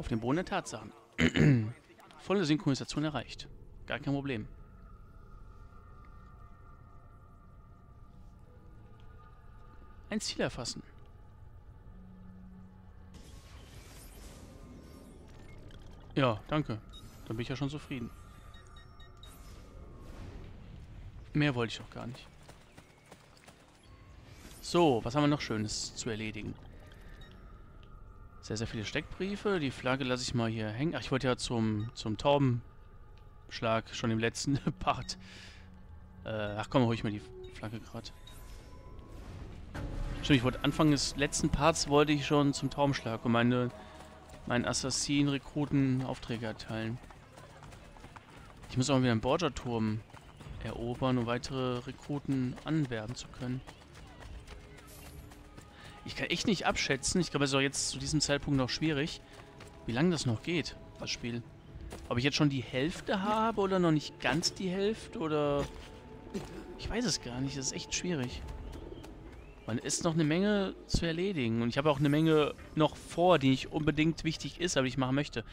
Auf dem Boden der Tatsachen. Volle Synchronisation erreicht. Gar kein Problem. Ein Ziel erfassen. Ja, danke. Dann bin ich ja schon zufrieden. Mehr wollte ich auch gar nicht. So, was haben wir noch Schönes zu erledigen? Sehr, sehr viele Steckbriefe. Die Flagge lasse ich mal hier hängen. Ach, ich wollte ja zum, zum Taubenschlag schon im letzten Part. Äh, ach komm, hol ich mir die Flagge gerade. Stimmt, ich wollte Anfang des letzten Parts wollte ich schon zum Taubenschlag und meine meinen Assassinen-Rekruten Aufträge erteilen. Ich muss auch wieder einen Borgia-Turm erobern, um weitere Rekruten anwerben zu können. Ich kann echt nicht abschätzen, ich glaube, es ist auch jetzt zu diesem Zeitpunkt noch schwierig, wie lange das noch geht, das Spiel. Ob ich jetzt schon die Hälfte habe oder noch nicht ganz die Hälfte oder... Ich weiß es gar nicht, das ist echt schwierig. Man ist noch eine Menge zu erledigen und ich habe auch eine Menge noch vor, die nicht unbedingt wichtig ist, aber ich machen möchte.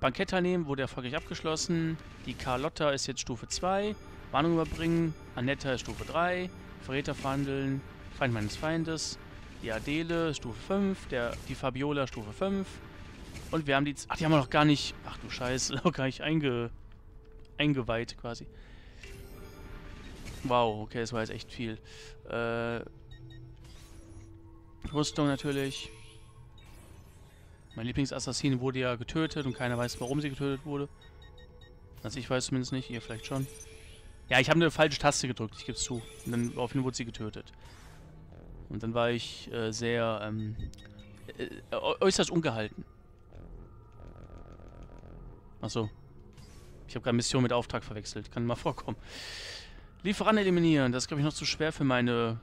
Bankett teilnehmen wurde erfolgreich abgeschlossen. Die Carlotta ist jetzt Stufe 2. Warnung überbringen. Annetta ist Stufe 3. Verräter verhandeln. Feind meines Feindes. Die Adele Stufe 5. Der, die Fabiola Stufe 5. Und wir haben die... Ach, die haben wir noch gar nicht... Ach du Scheiße, noch gar nicht einge, eingeweiht quasi. Wow, okay, das war jetzt echt viel. Äh... Rüstung natürlich. Mein Lieblingsassassine wurde ja getötet und keiner weiß, warum sie getötet wurde. Also ich weiß zumindest nicht, ihr vielleicht schon. Ja, ich habe eine falsche Taste gedrückt, ich gebe es zu. Und dann daraufhin wurde sie getötet. Und dann war ich äh, sehr ähm, äh, äußerst ungehalten. Achso. Ich habe gerade Mission mit Auftrag verwechselt. Kann mal vorkommen. Lieferant eliminieren. Das ist, glaube ich, noch zu schwer für meine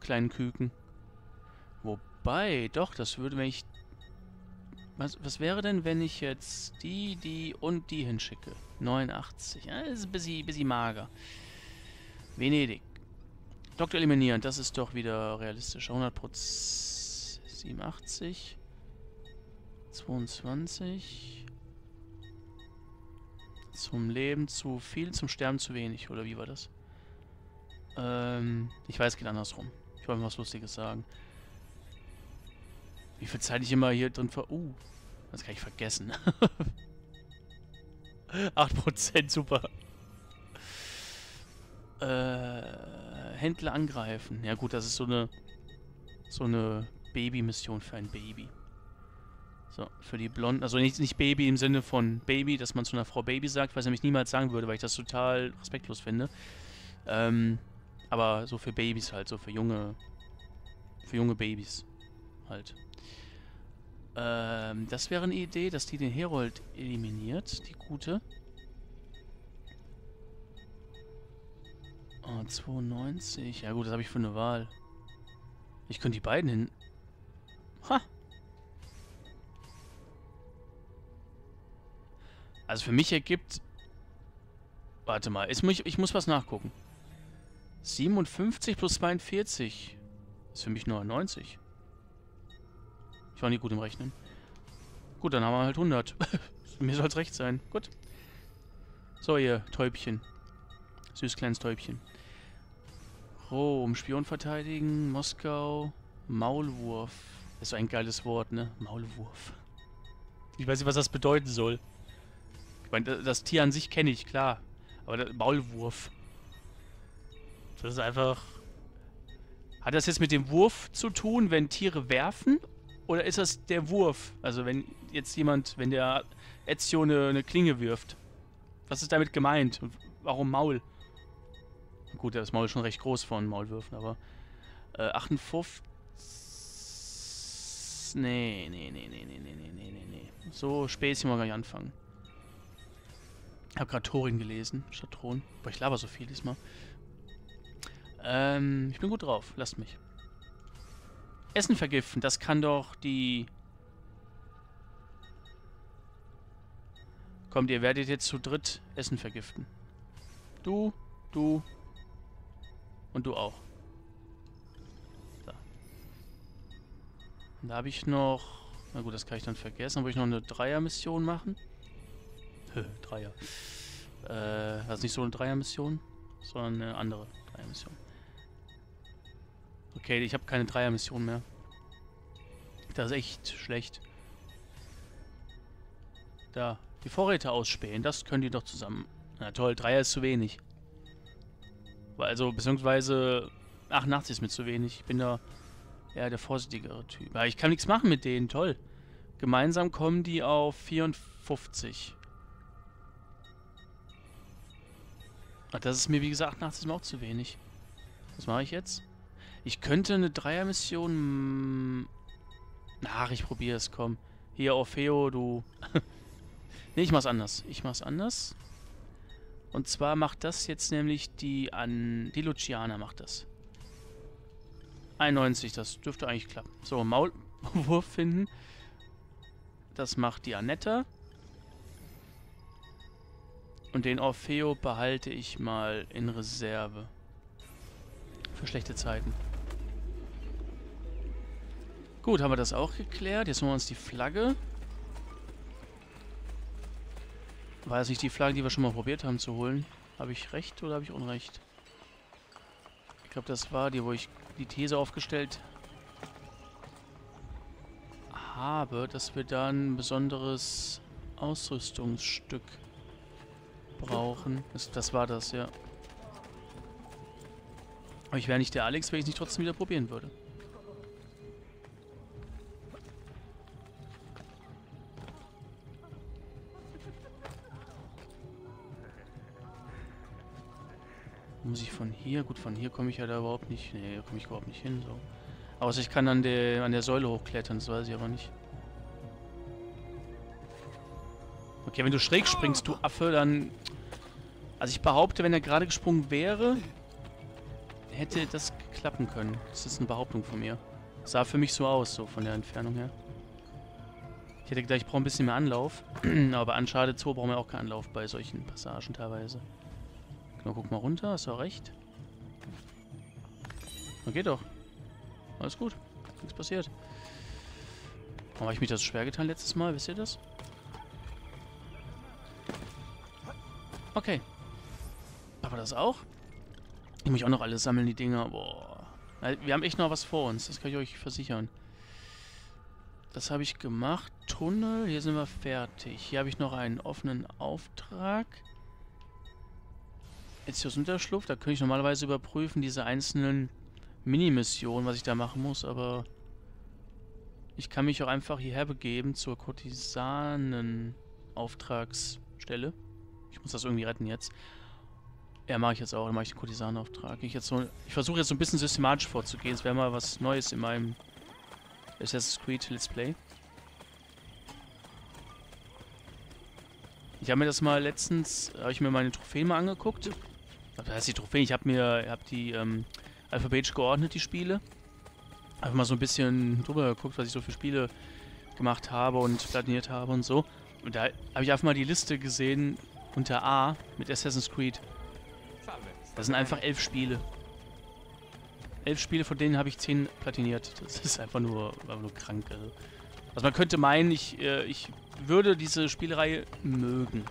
kleinen Küken. Wobei, doch, das würde, wenn ich... Was, was wäre denn, wenn ich jetzt die, die und die hinschicke? 89. Ja, das ist ein bisschen, bisschen mager. Venedig. Doktor eliminieren, das ist doch wieder realistischer. 100% 87. 22. Zum Leben zu viel, zum Sterben zu wenig. Oder wie war das? Ähm, ich weiß, geht andersrum. Ich wollte mal was Lustiges sagen. Wie viel Zeit ich immer hier drin ver... Uh, das kann ich vergessen. 8%, super. Äh, Händler angreifen. Ja gut, das ist so eine so eine Baby-Mission für ein Baby. So, für die Blonden, also nicht, nicht Baby im Sinne von Baby, dass man zu einer Frau Baby sagt, was ich nämlich niemals sagen würde, weil ich das total respektlos finde. Ähm, aber so für Babys halt, so für junge, für junge Babys halt. Ähm, das wäre eine Idee, dass die den Herold eliminiert, die gute. Oh, 92. Ja gut, das habe ich für eine Wahl. Ich könnte die beiden hin... Ha! Also für mich ergibt... Warte mal, ich, ich muss was nachgucken. 57 plus 42 ist für mich 99. Ich war nie gut im Rechnen. Gut, dann haben wir halt 100. Mir soll es recht sein. Gut. So, ihr Täubchen. Süß kleines Täubchen. Rom, Spion verteidigen, Moskau, Maulwurf. Das ist ein geiles Wort, ne? Maulwurf. Ich weiß nicht, was das bedeuten soll. Ich meine, das Tier an sich kenne ich, klar. Aber der Maulwurf. Das ist einfach... Hat das jetzt mit dem Wurf zu tun, wenn Tiere werfen? Oder ist das der Wurf? Also wenn jetzt jemand, wenn der Ezio eine, eine Klinge wirft. Was ist damit gemeint? Und warum Maul? Gut, das Maul ist schon recht groß von Maulwürfen, aber... Äh, 58... Nee, nee, nee, nee, nee, nee, nee, nee, nee. So spät wir gar nicht anfangen. Ich habe gerade Thorin gelesen, statt Thron. Aber ich laber so viel diesmal. Ähm, ich bin gut drauf. Lasst mich. Essen vergiften, das kann doch die... Kommt, ihr werdet jetzt zu dritt Essen vergiften. Du, du und du auch. Da. Und da habe ich noch Na gut, das kann ich dann vergessen. Dann wollte ich noch eine Dreier-Mission machen. Dreier. Äh, das ist nicht so eine Dreier-Mission, sondern eine andere Dreier-Mission. Okay, ich habe keine Dreier-Mission mehr. Das ist echt schlecht. Da, die Vorräte ausspähen, das können die doch zusammen. Na toll, Dreier ist zu wenig. Also, beziehungsweise 88 ist mir zu wenig. Ich bin da eher der vorsichtigere Typ. Aber ich kann nichts machen mit denen, toll. Gemeinsam kommen die auf 54. Ach, das ist mir, wie gesagt, 88 ist mir auch zu wenig. Was mache ich jetzt? Ich könnte eine Dreier-Mission... Ach, ich probiere es, komm. Hier, Orfeo, du... ne, ich mach's anders. Ich mach's anders. Und zwar macht das jetzt nämlich die an... Die Luciana macht das. 91, das dürfte eigentlich klappen. So, Maulwurf finden. Das macht die Annette. Und den Orfeo behalte ich mal in Reserve. Für schlechte Zeiten. Gut, haben wir das auch geklärt. Jetzt holen wir uns die Flagge. War das nicht die Flagge, die wir schon mal probiert haben zu holen? Habe ich recht oder habe ich Unrecht? Ich glaube, das war die, wo ich die These aufgestellt habe, dass wir da ein besonderes Ausrüstungsstück brauchen. Das, das war das, ja. Aber ich wäre nicht der Alex, wenn ich es nicht trotzdem wieder probieren würde. Muss ich von hier? Gut, von hier komme ich ja da überhaupt nicht. Nee, komme ich überhaupt nicht hin. So. Außer ich kann an der, an der Säule hochklettern, das weiß ich aber nicht. Okay, wenn du schräg springst, du Affe, dann... Also ich behaupte, wenn er gerade gesprungen wäre, hätte das klappen können. Das ist eine Behauptung von mir. Sah für mich so aus, so von der Entfernung her. Ich hätte gedacht, ich brauche ein bisschen mehr Anlauf. Aber bei Uncharted 2 brauchen wir auch keinen Anlauf bei solchen Passagen teilweise. Genau, guck mal runter, hast du recht. Okay doch. Alles gut. Nichts passiert. Warum habe ich mich das schwer getan letztes Mal? Wisst ihr das? Okay. Aber das auch? Ich muss auch noch alles sammeln, die Dinger. Boah. Wir haben echt noch was vor uns. Das kann ich euch versichern. Das habe ich gemacht. Tunnel. Hier sind wir fertig. Hier habe ich noch einen offenen Auftrag. Jetzt hier aus Unterschlupf. Da könnte ich normalerweise überprüfen, diese einzelnen Mini-Missionen, was ich da machen muss. Aber ich kann mich auch einfach hierher begeben zur Kurtisanen-Auftragsstelle. Ich muss das irgendwie retten jetzt. Ja, mache ich jetzt auch. Dann mache ich den Kurtisanenauftrag. Ich, so, ich versuche jetzt so ein bisschen systematisch vorzugehen. Es wäre mal was Neues in meinem Assassin's Creed Let's Play. Ich habe mir das mal letztens, habe ich mir meine Trophäen mal angeguckt. Was heißt die Trophäen? Ich habe mir, habe die ähm, alphabetisch geordnet, die Spiele. Einfach mal so ein bisschen drüber geguckt, was ich so für Spiele gemacht habe und platiniert habe und so. Und da habe ich einfach mal die Liste gesehen unter A mit Assassin's Creed. Das sind einfach elf Spiele. Elf Spiele, von denen habe ich zehn platiniert. Das ist einfach nur, einfach nur krank. Also. also man könnte meinen, ich, äh, ich würde diese Spielreihe mögen.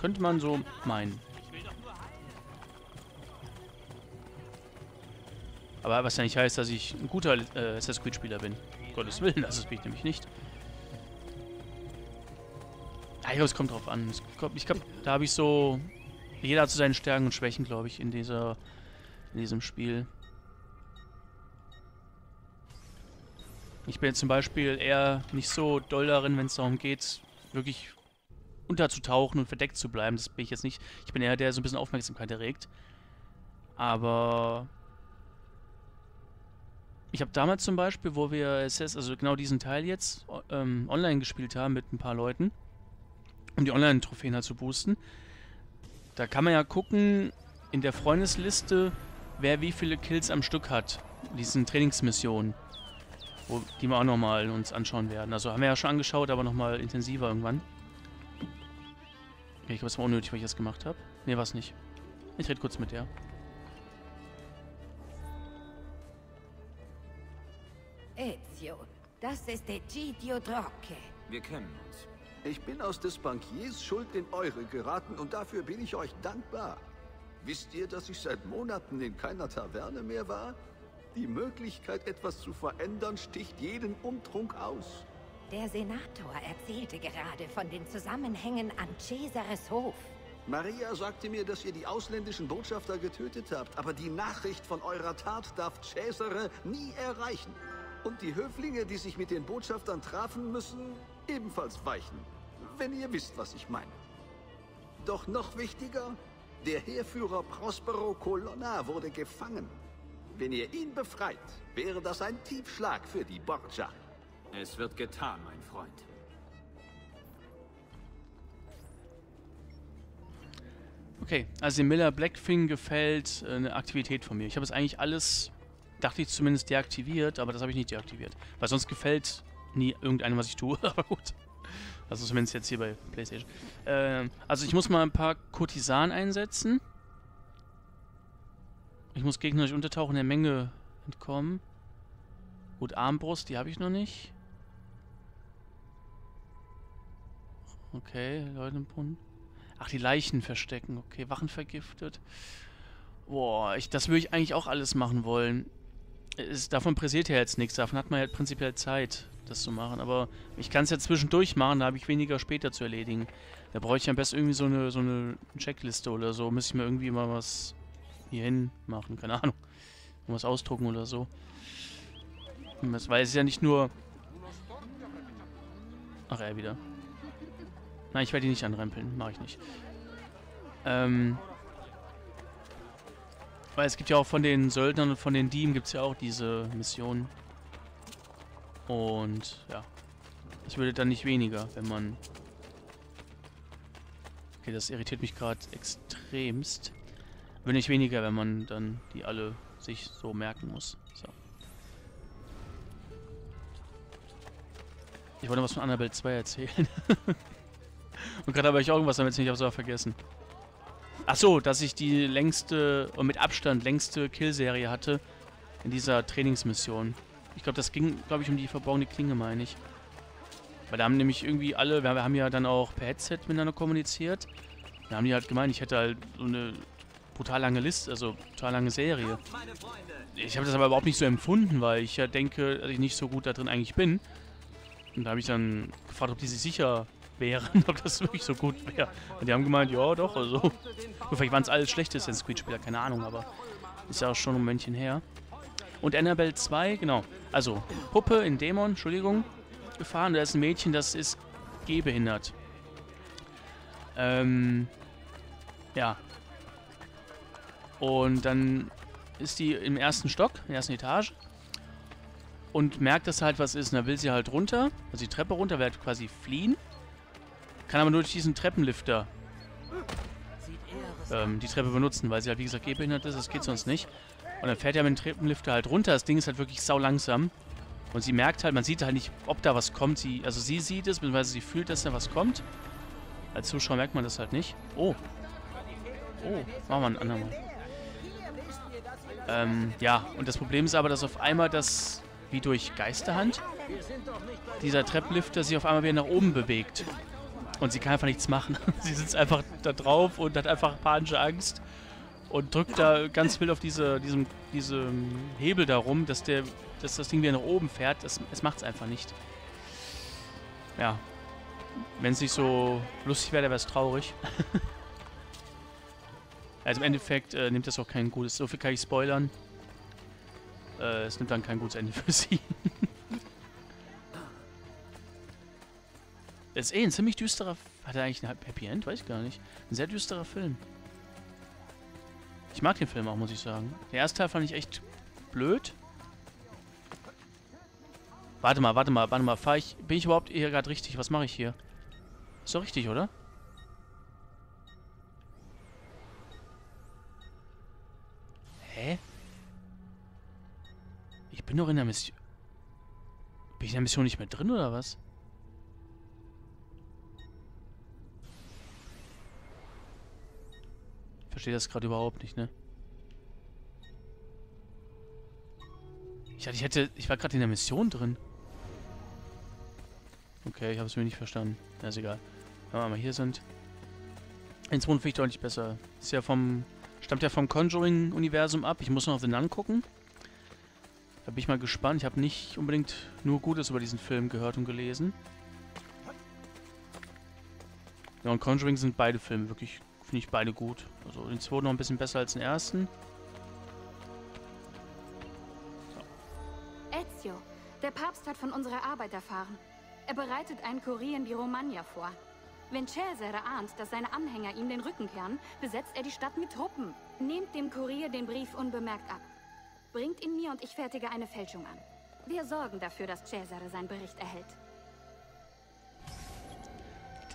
Könnte man so meinen. Aber was ja nicht heißt, dass ich ein guter äh, Assassin's Creed Spieler bin. Gottes Willen, das bin ich nämlich nicht. Ah, ja, es kommt drauf an. Ich glaube, da habe ich so... Jeder hat so seine Stärken und Schwächen, glaube ich, in dieser... In diesem Spiel. Ich bin jetzt zum Beispiel eher nicht so doll darin, wenn es darum geht, wirklich unterzutauchen und verdeckt zu bleiben. Das bin ich jetzt nicht. Ich bin eher der, der so ein bisschen Aufmerksamkeit erregt. Aber ich habe damals zum Beispiel, wo wir SS, also genau diesen Teil jetzt, ähm, online gespielt haben mit ein paar Leuten, um die Online-Trophäen halt zu boosten. Da kann man ja gucken in der Freundesliste, wer wie viele Kills am Stück hat. Diesen Trainingsmissionen. Wo, die wir auch nochmal uns anschauen werden. Also haben wir ja schon angeschaut, aber nochmal intensiver irgendwann. Okay, ich glaube, es war unnötig, weil ich das gemacht habe. Ne, war es nicht. Ich rede kurz mit der. Das ist Egidio Drocche. Wir kennen uns. Ich bin aus des Bankiers Schuld in eure geraten und dafür bin ich euch dankbar. Wisst ihr, dass ich seit Monaten in keiner Taverne mehr war? Die Möglichkeit, etwas zu verändern, sticht jeden Umtrunk aus. Der Senator erzählte gerade von den Zusammenhängen an Cesares Hof. Maria sagte mir, dass ihr die ausländischen Botschafter getötet habt, aber die Nachricht von eurer Tat darf Cesare nie erreichen. Und die Höflinge, die sich mit den Botschaftern trafen, müssen ebenfalls weichen. Wenn ihr wisst, was ich meine. Doch noch wichtiger, der Heerführer Prospero Colonna wurde gefangen. Wenn ihr ihn befreit, wäre das ein Tiefschlag für die Borgia. Es wird getan, mein Freund. Okay, also Miller Blackfin gefällt äh, eine Aktivität von mir. Ich habe es eigentlich alles, dachte ich zumindest, deaktiviert, aber das habe ich nicht deaktiviert. Weil sonst gefällt nie irgendeinem, was ich tue, aber gut. Also zumindest jetzt hier bei Playstation. Ähm, also ich muss mal ein paar Kurtisanen einsetzen. Ich muss gegnerisch untertauchen der Menge entkommen. Gut, Armbrust, die habe ich noch nicht. Okay, Leute im Brunnen. Ach, die Leichen verstecken. Okay, Wachen vergiftet. Boah, ich, das würde ich eigentlich auch alles machen wollen. Es, davon pressiert ja jetzt nichts. Davon hat man ja prinzipiell Zeit, das zu machen. Aber ich kann es ja zwischendurch machen, da habe ich weniger später zu erledigen. Da brauche ich am besten irgendwie so eine, so eine Checkliste oder so. Müsste ich mir irgendwie mal was hierhin machen. Keine Ahnung. Was ausdrucken oder so. Weil es ist ja nicht nur... Ach, er wieder. Nein, ich werde ihn nicht anrempeln. Mache ich nicht. Ähm... Weil es gibt ja auch von den Söldnern und von den Dieben gibt es ja auch diese Missionen. Und ja. Es würde dann nicht weniger, wenn man... Okay, das irritiert mich gerade extremst. Würde nicht weniger, wenn man dann die alle sich so merken muss. So. Ich wollte was von Annabelle 2 erzählen. und gerade habe ich auch irgendwas damit nicht auf so vergessen. Ach so, dass ich die längste und mit Abstand längste Killserie hatte in dieser Trainingsmission. Ich glaube, das ging, glaube ich, um die verborgene Klinge, meine ich. Weil da haben nämlich irgendwie alle, wir haben ja dann auch per Headset miteinander kommuniziert. Da haben die halt gemeint, ich hätte halt so eine brutal lange Liste, also total lange Serie. Ich habe das aber überhaupt nicht so empfunden, weil ich ja denke, dass ich nicht so gut da drin eigentlich bin. Und da habe ich dann gefragt, ob die sich sicher wären, ob das wirklich so gut wäre. Und die haben gemeint, ja doch, also. Vielleicht waren es alles schlechte Assassin's Creed-Spieler, keine Ahnung, aber ist ja auch schon ein Momentchen her. Und Annabelle 2, genau. Also, Puppe in Dämon, Entschuldigung, gefahren. Da ist ein Mädchen, das ist gehbehindert. Ähm, ja. Und dann ist die im ersten Stock, in der ersten Etage. Und merkt, dass halt was ist. Und da will sie halt runter, also die Treppe runter, will halt quasi fliehen. Kann aber nur durch diesen Treppenlifter ähm, die Treppe benutzen, weil sie halt wie gesagt gehbehindert ist. Das geht sonst nicht. Und dann fährt er mit dem Treppenlifter halt runter. Das Ding ist halt wirklich sau langsam. Und sie merkt halt, man sieht halt nicht, ob da was kommt. Sie, also sie sieht es, beziehungsweise sie fühlt, dass da was kommt. Als Zuschauer merkt man das halt nicht. Oh. Oh, machen wir ein andermal. Ähm, ja, und das Problem ist aber, dass auf einmal das, wie durch Geisterhand, dieser Treppenlifter sich auf einmal wieder nach oben bewegt. Und sie kann einfach nichts machen. sie sitzt einfach da drauf und hat einfach panische Angst und drückt da ganz wild auf diese, diesem, diesem Hebel da rum, dass, der, dass das Ding wieder nach oben fährt. Das, es macht es einfach nicht. Ja. Wenn es nicht so lustig wäre, wäre es traurig. also im Endeffekt äh, nimmt das auch kein gutes... So viel kann ich spoilern. Äh, es nimmt dann kein gutes Ende für sie. Das ist eh ein ziemlich düsterer... Hat er eigentlich ein Happy End? Weiß ich gar nicht. Ein sehr düsterer Film. Ich mag den Film auch, muss ich sagen. Der erste Teil fand ich echt blöd. Warte mal, warte mal, warte mal. Fahr ich, bin ich überhaupt hier gerade richtig? Was mache ich hier? Ist doch richtig, oder? Hä? Ich bin doch in der Mission... Bin ich in der Mission nicht mehr drin, oder was? Verstehe das gerade überhaupt nicht, ne? Ich ich hätte... Ich war gerade in der Mission drin. Okay, ich habe es mir nicht verstanden. Ja, ist egal. Wenn wir mal hier sind. Ins Mond finde ich deutlich besser. Ist ja vom... Stammt ja vom Conjuring-Universum ab. Ich muss noch auf den Nun gucken. Da bin ich mal gespannt. Ich habe nicht unbedingt nur Gutes über diesen Film gehört und gelesen. Ja, und Conjuring sind beide Filme wirklich, finde ich beide gut. Also den zweiten noch ein bisschen besser als den ersten. Ezio, der Papst hat von unserer Arbeit erfahren. Er bereitet einen Kurier in die Romagna vor. Wenn Cesare ahnt, dass seine Anhänger ihm den Rücken kehren, besetzt er die Stadt mit Truppen. Nehmt dem Kurier den Brief unbemerkt ab. Bringt ihn mir und ich fertige eine Fälschung an. Wir sorgen dafür, dass Cesare seinen Bericht erhält.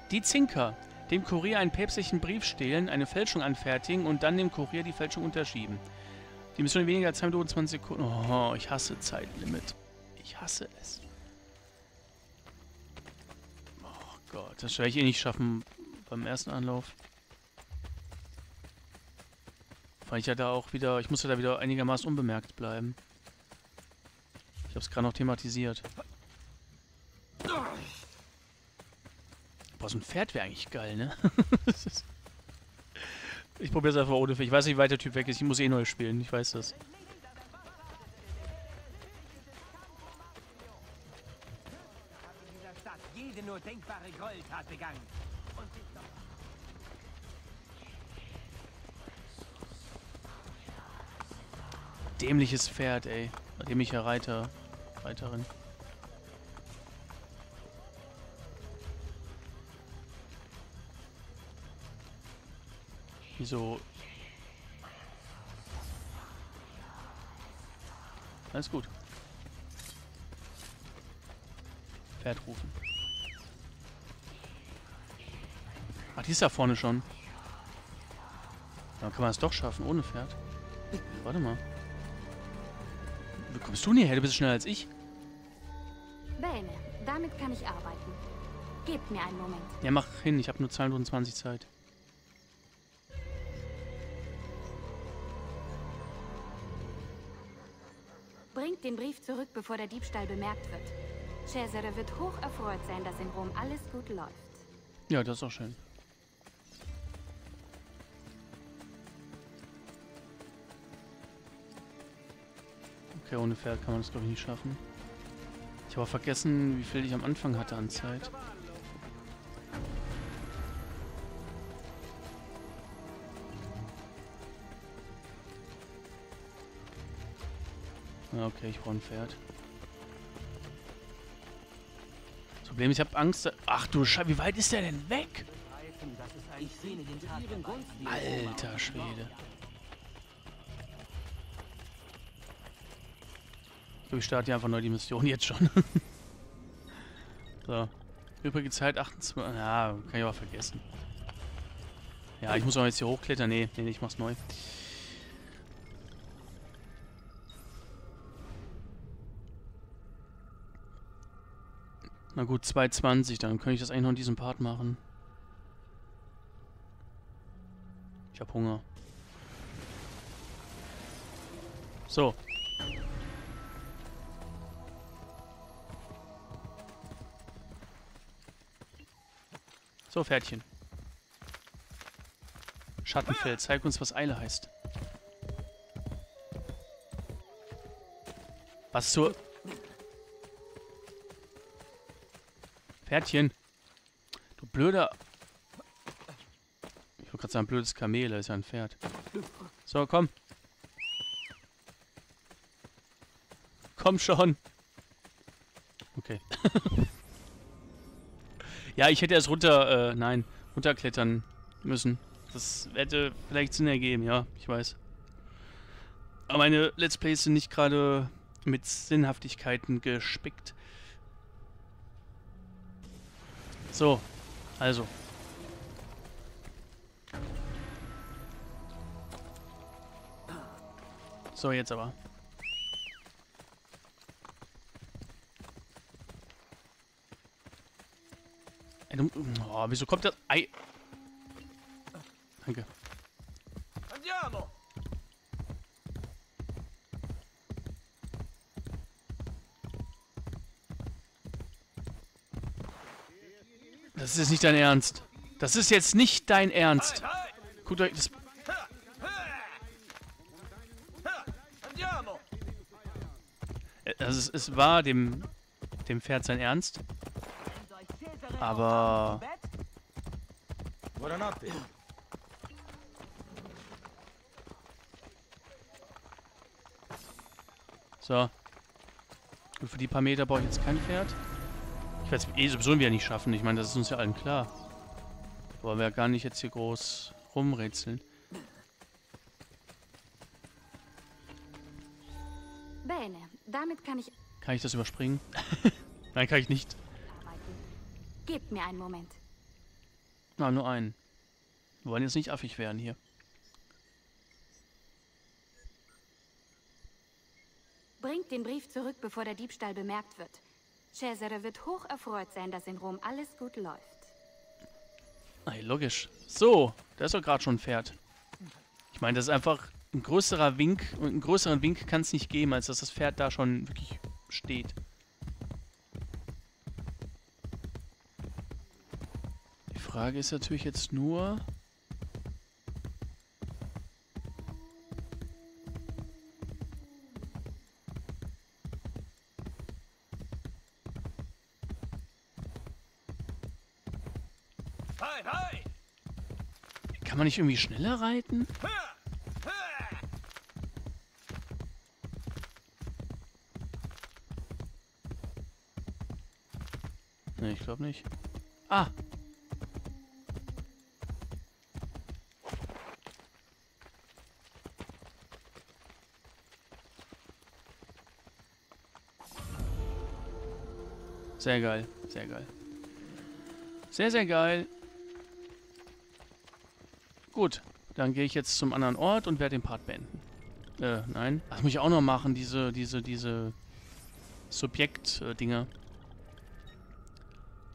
Die Zinker. Dem Kurier einen päpstlichen Brief stehlen, eine Fälschung anfertigen und dann dem Kurier die Fälschung unterschieben. Die Mission in weniger als 2 Minuten 20 Sekunden. Oh, ich hasse Zeitlimit. Ich hasse es. Oh Gott, das werde ich eh nicht schaffen beim ersten Anlauf. Weil ich ja da auch wieder, ich muss ja da wieder einigermaßen unbemerkt bleiben. Ich habe es gerade noch thematisiert. Boah, so ein Pferd wäre eigentlich geil, ne? ich probiere es einfach ohne Pferd. Ich weiß nicht, wie weit der Typ weg ist. Ich muss eh neu spielen, ich weiß das. Dämliches Pferd, ey. Dämlicher Reiter. Reiterin. Wieso? Alles gut. Pferd rufen. Ach, die ist da vorne schon. Dann kann man es doch schaffen, ohne Pferd. Warte mal. Wie kommst du denn hierher? Du bist schneller als ich. Bene, damit kann ich arbeiten. Gebt mir einen Moment. Ja, mach hin. Ich habe nur 220 Zeit. Den Brief zurück, bevor der Diebstahl bemerkt wird. Cesare wird hoch erfreut sein, dass in Rom alles gut läuft. Ja, das ist auch schön. Okay, ohne Pferd kann man das glaube ich nicht schaffen. Ich habe vergessen, wie viel ich am Anfang hatte an Zeit. Okay, ich brauche ein Pferd. Das Problem ist, ich habe Angst. Ach du Scheiße, wie weit ist der denn weg? Alter Schwede. Glaube, ich starte hier einfach neu die Mission jetzt schon. so. Übrige Zeit 28. Ja, kann ich aber vergessen. Ja, ich muss auch jetzt hier hochklettern. Nee, nee, ich mach's neu. Na gut, 2,20, dann könnte ich das eigentlich noch in diesem Part machen. Ich hab Hunger. So. So, Pferdchen. Schattenfeld, zeig uns, was Eile heißt. Was zur... Pferdchen. Du blöder... Ich wollte gerade sagen, blödes Kamel, das ist ja ein Pferd. So, komm. Komm schon. Okay. ja, ich hätte erst runter, äh, nein, runterklettern müssen. Das hätte vielleicht Sinn ergeben, ja, ich weiß. Aber meine Let's Plays sind nicht gerade mit Sinnhaftigkeiten gespickt. So, also. So, jetzt aber. Ey, du, oh, wieso kommt das Ei? Danke. Das ist jetzt nicht dein Ernst. Das ist jetzt nicht dein Ernst. Guckt euch das... Also es, es war dem, dem Pferd sein Ernst. Aber... So. Gut, für die paar Meter brauche ich jetzt kein Pferd. Ich werde es eh sowieso wieder nicht schaffen. Ich meine, das ist uns ja allen klar. Aber wir gar nicht jetzt hier groß rumrätseln. Bene, damit kann ich Kann ich das überspringen? Nein, kann ich nicht. Gebt mir einen Moment. Na, nur einen. Wir wollen jetzt nicht affig werden hier. Bringt den Brief zurück, bevor der Diebstahl bemerkt wird. Cesare wird hoch erfreut sein, dass in Rom alles gut läuft. Ey, logisch. So, da ist doch gerade schon ein Pferd. Ich meine, das ist einfach ein größerer Wink und einen größeren Wink kann es nicht geben, als dass das Pferd da schon wirklich steht. Die Frage ist natürlich jetzt nur... man nicht irgendwie schneller reiten? Ne, ich glaube nicht. Ah! Sehr geil, sehr geil. Sehr, sehr geil. Gut, dann gehe ich jetzt zum anderen Ort und werde den Part beenden. Äh, nein. Das muss ich auch noch machen, diese, diese, diese Subjekt-Dinger.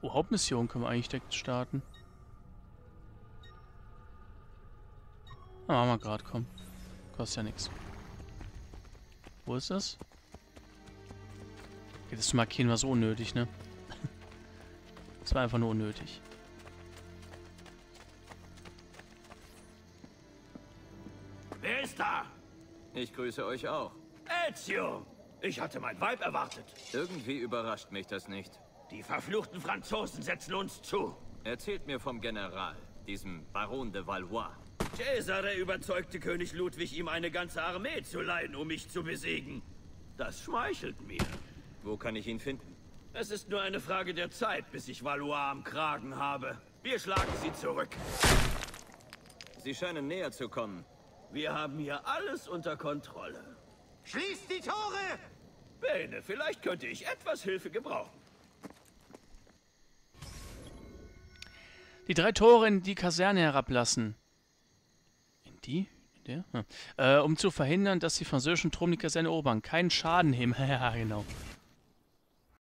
Oh, Hauptmission können wir eigentlich direkt starten. Ah, machen wir gerade, komm. Kostet ja nichts. Wo ist das? Okay, das zu markieren war so unnötig, ne? Das war einfach nur unnötig. Da? Ich grüße euch auch. Ezio! Ich hatte mein Weib erwartet. Irgendwie überrascht mich das nicht. Die verfluchten Franzosen setzen uns zu. Erzählt mir vom General, diesem Baron de Valois. Cesare überzeugte König Ludwig, ihm eine ganze Armee zu leihen, um mich zu besiegen. Das schmeichelt mir. Wo kann ich ihn finden? Es ist nur eine Frage der Zeit, bis ich Valois am Kragen habe. Wir schlagen sie zurück. Sie scheinen näher zu kommen. Wir haben hier alles unter Kontrolle. Schließt die Tore! Bene, vielleicht könnte ich etwas Hilfe gebrauchen. Die drei Tore in die Kaserne herablassen. In die? In der? Hm. Äh, um zu verhindern, dass die französischen Truppen die Kaserne erobern. Keinen Schaden nehmen. ja, genau.